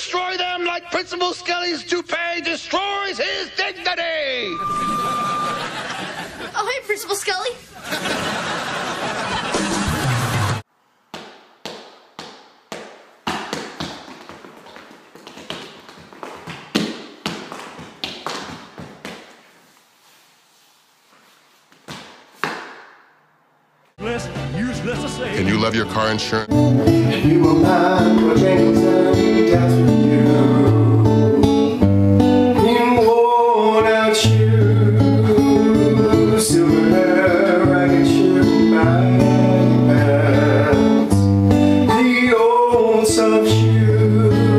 destroy them like Principal Skelly's toupee destroys his dignity! Oh, hey, Principal Skelly. Can you love your car insurance? you.